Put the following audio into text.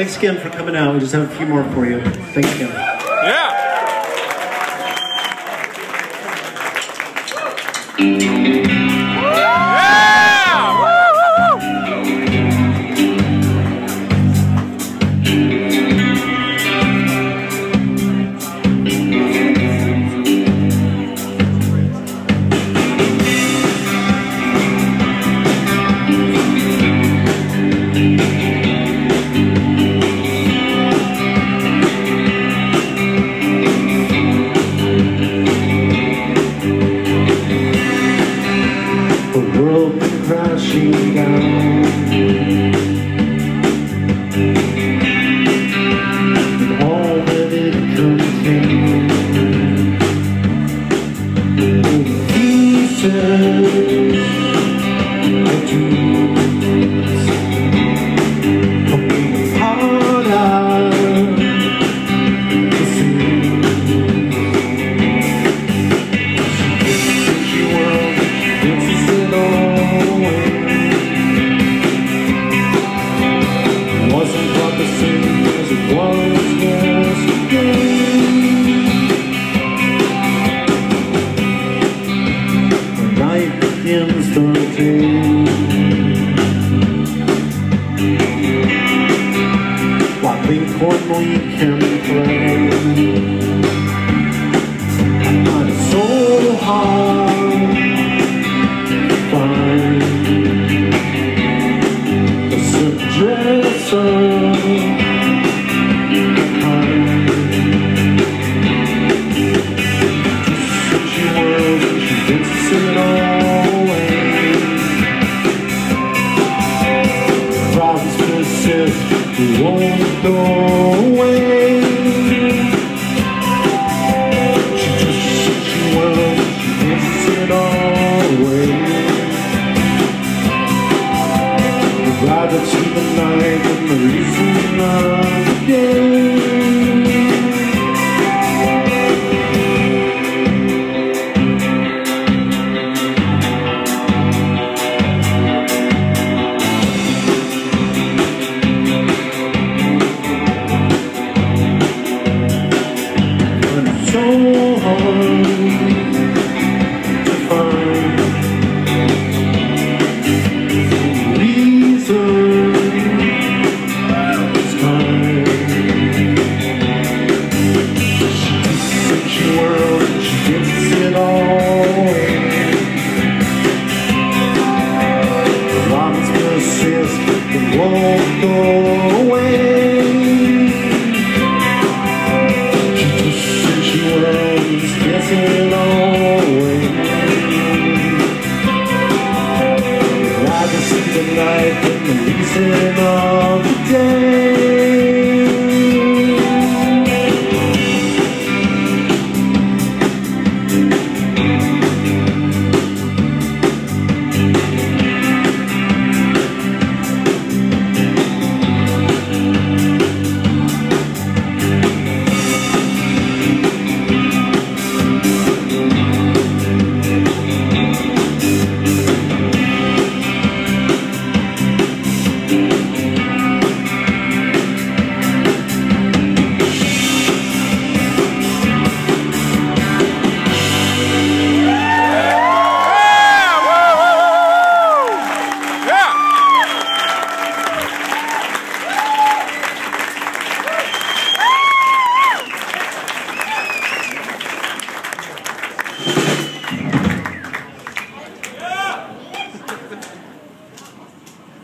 Thanks again for coming out. We just have a few more for you. Thanks again. Yeah. Pieces begins the day While Lincoln we can play And it's so hard we won't go away She just says she will, she thinks it all away I'd rather see the night than the reason of the day.